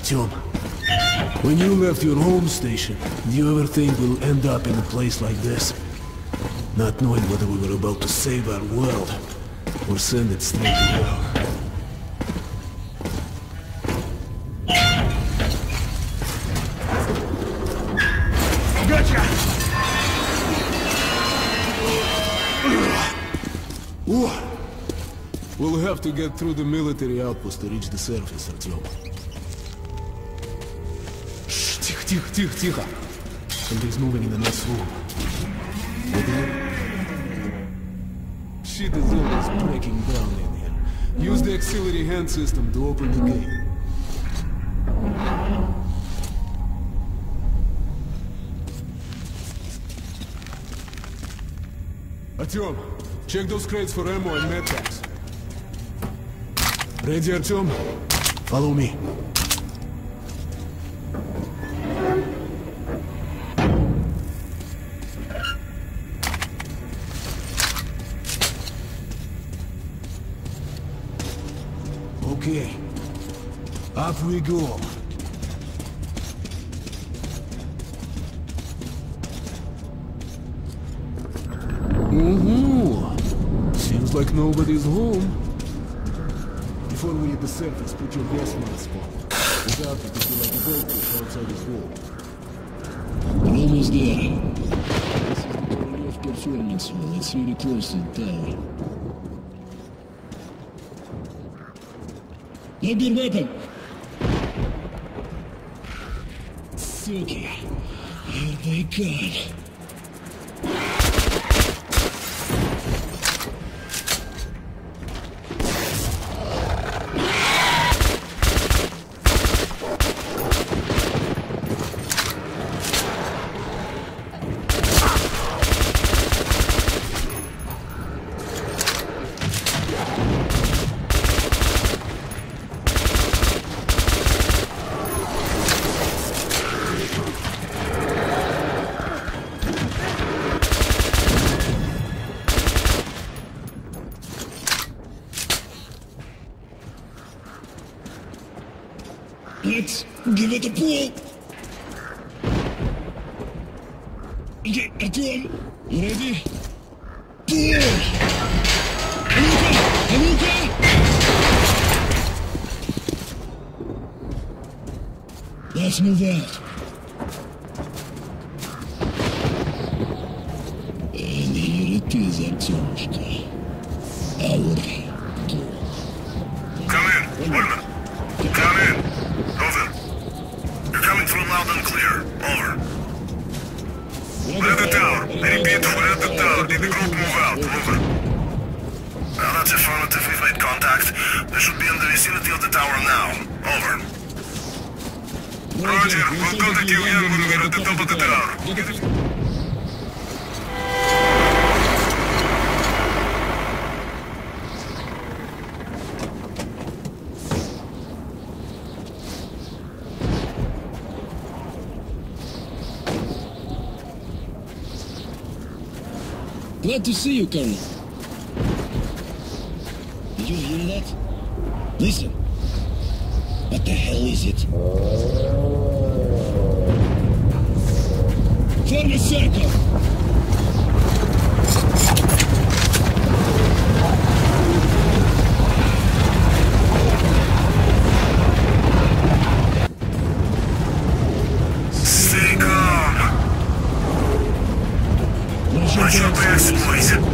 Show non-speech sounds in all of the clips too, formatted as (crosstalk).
Artyom, when you left your home station, do you ever think we'll end up in a place like this? Not knowing whether we were about to save our world, or send it straight to hell. Gotcha! We'll have to get through the military outpost to reach the surface, Artyom. Shh, тихо, тихо, тихо, тихо. Something's moving in the next room. What is it? Shit is always breaking down in here. Use the auxiliary hand system to open the gate. Artyom, check those crates for ammo and medpacks. Ready, Artyom? Follow me. We go. Mm-hmm. Seems like nobody's home. Before we hit the surface, put your gas mask on. Without it, you like a goldfish outside this wall. We're almost there. This is the Korolov performance hall. It's really close to the tower. No good weapon. Suki. Here they come. Let's give it a pull. Okay, Artyom, you ready? Pull! Anuka! Anuka! Let's move out. And here it is, Artyomушka. Our door. Come in, Woodman. Come in. Over. You're coming through loud and clear. Over. We're at the tower. I repeat, we're at the tower. Did the group move out? Over. Well, that's affirmative. We've made contact. They should be in the vicinity of the tower now. Over. Roger. We'll contact you again when we're at the top of the tower. Glad to see you, Colonel. Did you hear that? Listen. What the hell is it? Form a circle! Watch your backs, boys.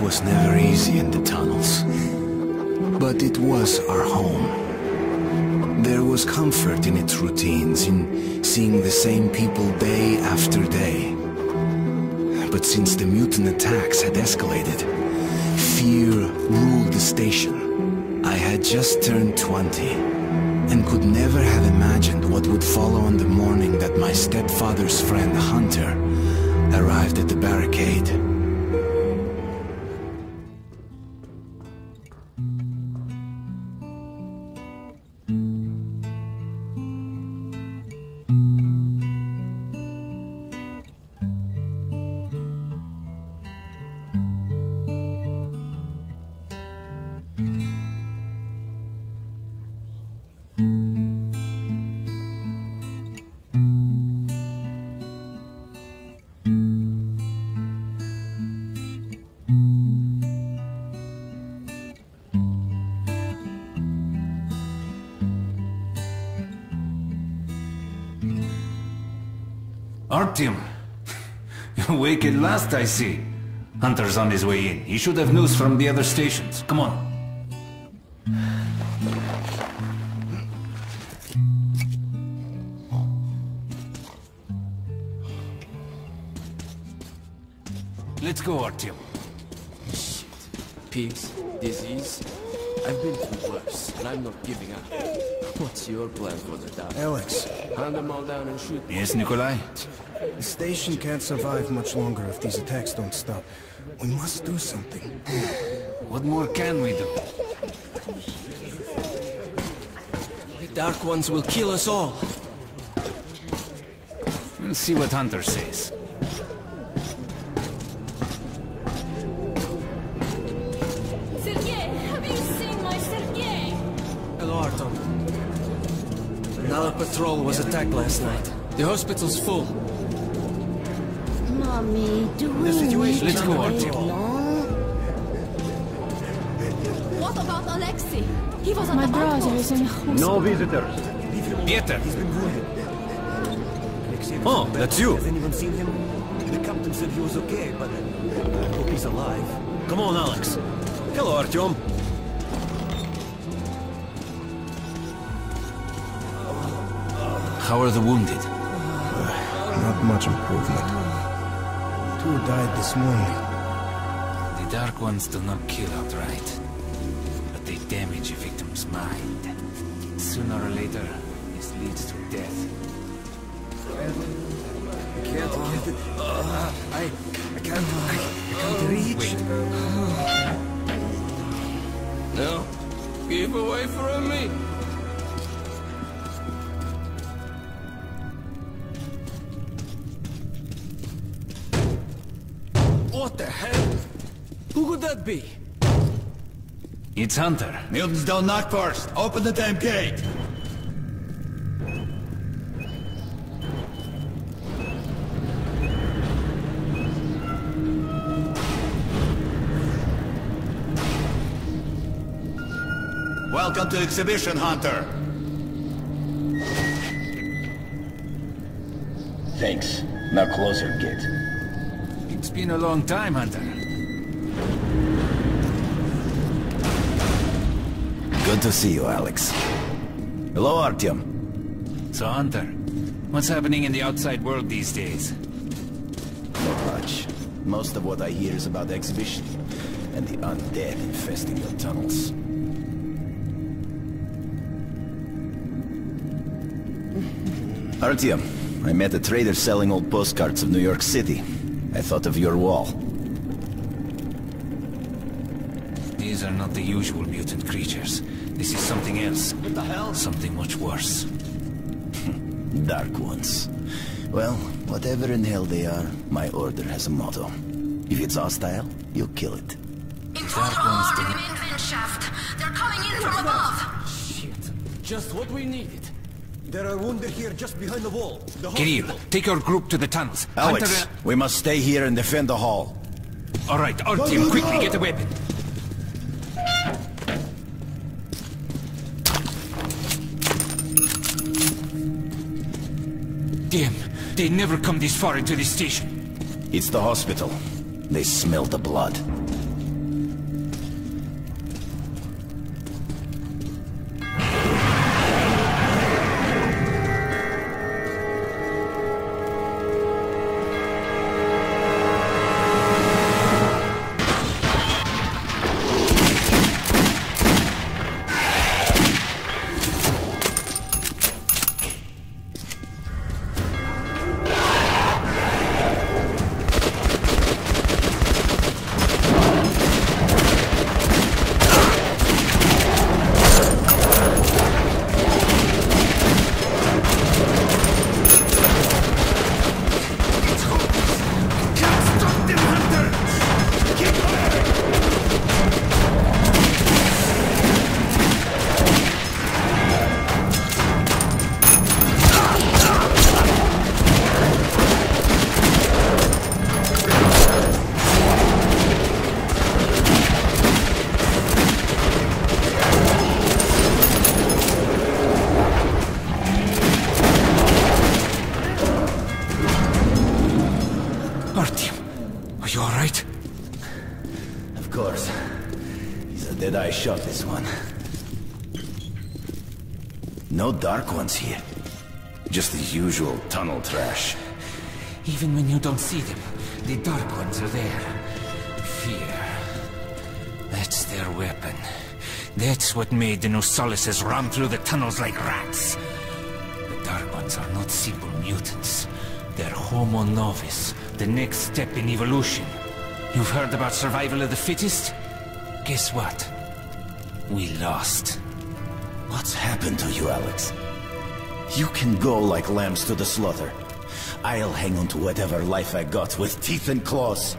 Was never easy in the tunnels. But it was our home. There was comfort in its routines, in seeing the same people day after day. But since the mutant attacks had escalated, fear ruled the station. I had just turned 20 and could never have imagined what would follow on the morning that my stepfather's friend Hunter arrived at the barricade. Artyom. Awake at last, I see. Hunter's on his way in. He should have news from the other stations. Come on. Let's go, Artyom. Peace, disease. I've been through worse, and I'm not giving up. What's your plan for the town? Alex, Hunt them all down and shoot. Yes, Nikolai? the station can't survive much longer if these attacks don't stop. We must do something. What more can we do? The Dark Ones will kill us all. We'll see what Hunter says. Sergei, have you seen my Sergei? Hello, Artem. Another patrol was attacked last night. The hospital's full. Mommy, do we situation- need Let's to go, wait long? What about Alexei? He was on My the brother outpost. is in hospital. visitors. Pieter! Oh, that's you. Has anyone seen him? The captain said he was okay, but I hope he's alive. Come on, Alex. Hello, Artyom. How are the wounded? Not much improvement. Two died this morning. The Dark Ones do not kill outright, but they damage a victim's mind. Sooner or later, this leads to death. I can't get it. Uh, I, I can't. I, I can't reach. No. Keep away from me. Could that be? It's Hunter. Mutants don't knock first. Open the damn gate. Welcome to Exhibition Hunter. Thanks. Now closer, kid. It's been a long time, Hunter. Good to see you, Alex. Hello, Artyom. So, Hunter, what's happening in the outside world these days? Not much. Most of what I hear is about the exhibition and the undead infesting the tunnels. (laughs) Artyom, I met a trader selling old postcards of New York City. I thought of your wall. These are not the usual mutant creatures. This is something else. What the hell? Something much worse. (laughs) Dark ones. Well, whatever in hell they are, my order has a motto. If it's hostile, you kill it. Intruder alarm in the main shaft. They're coming in from above. Shit. Just what we needed. There are wounded here just behind the wall. The Kirill, hospital. take your group to the tunnels. Alex, Hunter, we must stay here and defend the hall. uh, all right, Artyom, quickly get a weapon. They never come this far into the station. It's the hospital. They smell the blood. No Dark Ones here. Just the usual tunnel trash. Even when you don't see them, the Dark Ones are there. Fear. That's their weapon. That's what made the Nosalises run through the tunnels like rats. The Dark Ones are not simple mutants. They're Homo Novus, the next step in evolution. You've heard about survival of the fittest? Guess what? We lost. What's happened to you, Alex? You can go like lambs to the slaughter. I'll hang on to whatever life I got with teeth and claws.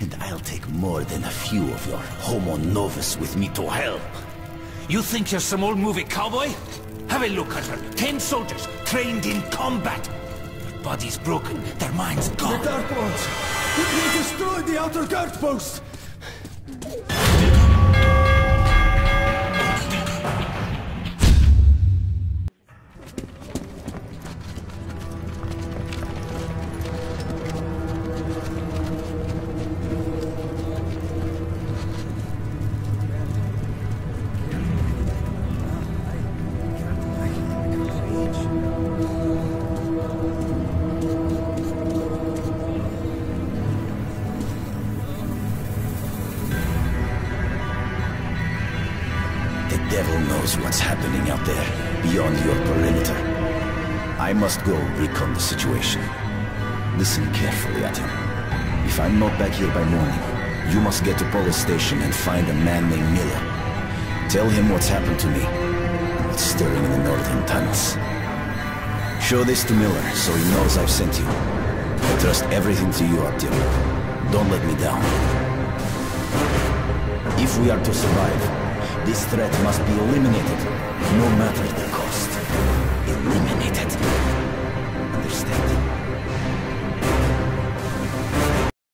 And I'll take more than a few of your homo novus with me to hell. You think you're some old movie cowboy? Have a look, Hunter. Ten soldiers, trained in combat. Their bodies broken, their minds gone. The Dark Ones! They destroyed the outer guard post! Knows what's happening out there, beyond your perimeter. I must go recon the situation. Listen carefully at. If I'm not back here by morning, you must get to Polis station and find a man named Miller. Tell him what's happened to me, and what's stirring in the northern tunnels. Show this to Miller, so he knows I've sent you. I trust everything to you, Artyom. Don't let me down. If we are to survive, this threat must be eliminated, no matter the